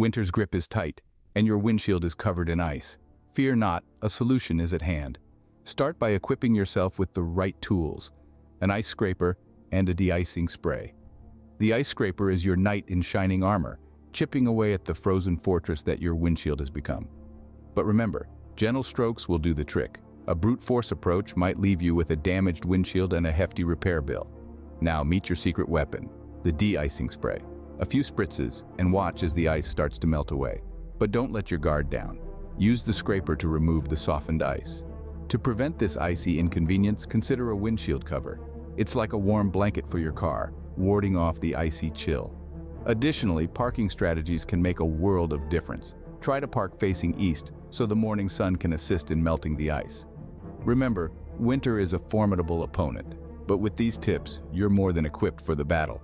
Winter's grip is tight, and your windshield is covered in ice. Fear not, a solution is at hand. Start by equipping yourself with the right tools, an ice scraper and a de-icing spray. The ice scraper is your knight in shining armor, chipping away at the frozen fortress that your windshield has become. But remember, gentle strokes will do the trick. A brute force approach might leave you with a damaged windshield and a hefty repair bill. Now meet your secret weapon, the de-icing spray. A few spritzes and watch as the ice starts to melt away. But don't let your guard down. Use the scraper to remove the softened ice. To prevent this icy inconvenience, consider a windshield cover. It's like a warm blanket for your car, warding off the icy chill. Additionally, parking strategies can make a world of difference. Try to park facing east so the morning sun can assist in melting the ice. Remember, winter is a formidable opponent, but with these tips, you're more than equipped for the battle.